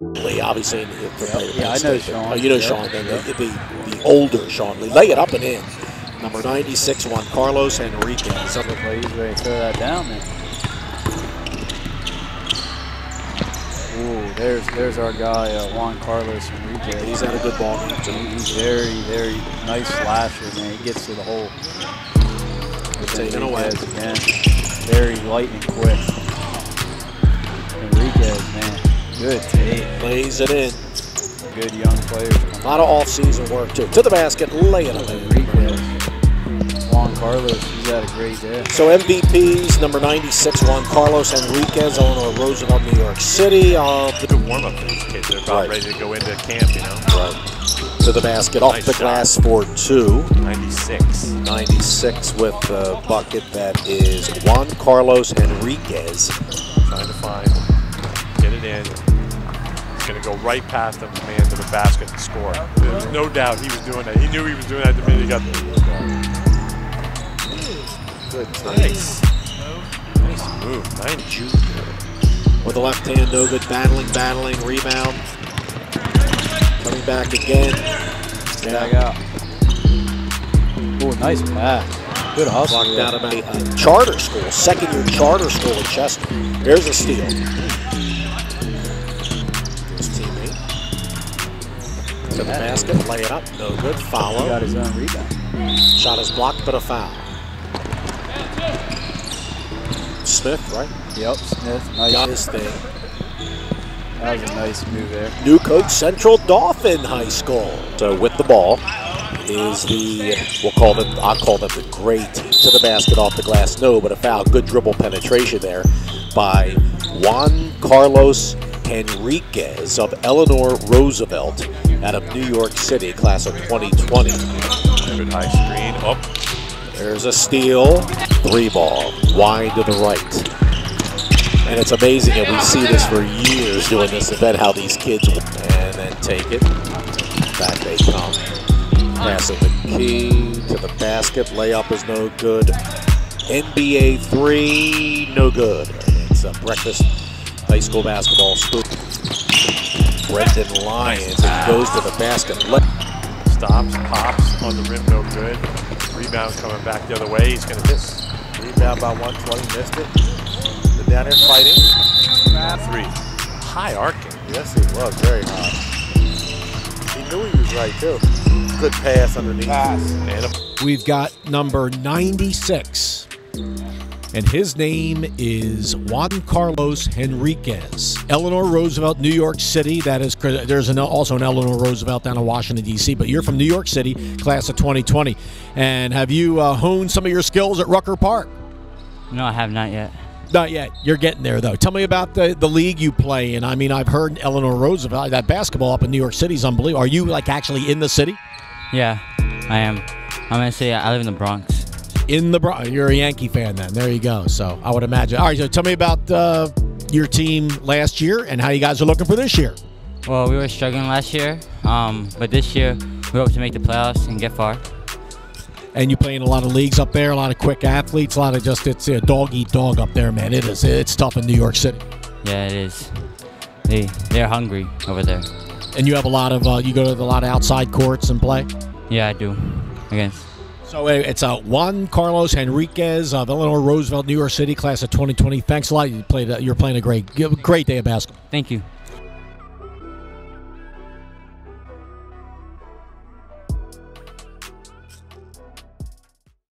Lee, obviously. in the- for Penn yeah, I know Sean. Oh, you know Sean, then the, the, the older Sean Lee. Lay it up and in. Number 96, Juan Carlos Henriquez. Look like he's ready to throw that down there. Ooh, there's there's our guy uh, Juan Carlos Enriquez. He's had a good ball game, too. He's very very nice slasher, man. He gets to the hole. Taken away. Again. Very lightning quick. Enriquez, man, good tape. Plays it in. Good young players. A lot of off-season work, too. To the basket, lay it up. Enriquez. Juan Carlos, he's had a great day. So MVPs, number 96, Juan Carlos Enriquez, Henriquez, Eleanor Roosevelt, New York City. Uh, Good warm up for these kids. They're about Right. ready to go into camp, you know. right. To the basket, off the shot. glass for two. 96. 96 with the bucket that is Juan Carlos Henriquez. Trying to find, get it in. He's going to go right past the man to the basket and score. There's no doubt he was doing that. He knew he was doing that the minute he got the Good Nice. Nice move. 92. With the left hand, no good. Battling, battling, rebound. Coming back again. Back out. Ooh, nice pass. Good hustle. Blocked out of a uh, charter school, second year charter school in Chester. Here's a steal. The basket, lay it up, no good. He Follow. got his own rebound. Shot is blocked, but a foul. Smith, right? Yep, Smith. Nice. Got his thing. That was a nice move there. New coach, Central Dauphin High School. So with the ball is the, we'll call them, I'll call them the great. To the basket off the glass, no, but a foul. Good dribble penetration there by Juan Carlos Henriquez of Eleanor Roosevelt out of New York City, class of 2020. Good high screen. Up. There's a steal. Three ball. Wide to the right. And it's amazing, and we see this for years doing this event, how these kids and then take it. Back they come. Passing the key to the basket. Layup is no good. NBA three, no good. And it's a breakfast high school basketball scoop. Brendan Lyons and goes to the basket. Stops, pops on the rim, no good. Rebound coming back the other way. He's going to miss. Rebound by 120, missed it. They're down there fighting. Three. High arcing. Yes, it was very high. He knew he was right too. Good pass underneath. And a We've got number 96. And his name is Juan Carlos Henriquez. Eleanor Roosevelt, New York City. That is, there's an, also an Eleanor Roosevelt down in Washington, D.C., but you're from New York City, class of 2020. And have you uh, honed some of your skills at Rucker Park? No, I have not yet. Not yet. You're getting there, though. Tell me about the, the league you play in. I mean, I've heard Eleanor Roosevelt, that basketball up in New York City is unbelievable. Are you, like, actually in the city? Yeah, I am. I'm gonna say I live in the Bronx. In the Bronx. You're a Yankee fan then. There you go. So I would imagine. All right. So tell me about uh, your team last year and how you guys are looking for this year. Well, we were struggling last year, um, but this year we hope to make the playoffs and get far. And you play in a lot of leagues up there, a lot of quick athletes, a lot of just it's a dog eat dog up there, man. It is. It's tough in New York City. Yeah, it is. They they're hungry over there. And you have a lot of uh, you go to a lot of outside courts and play. Yeah, I do. Against. So it's uh, Juan Carlos Henriquez of Eleanor Roosevelt, New York City, class of 2020. Thanks a lot. You played. You're playing a great, great day of basketball. Thank you.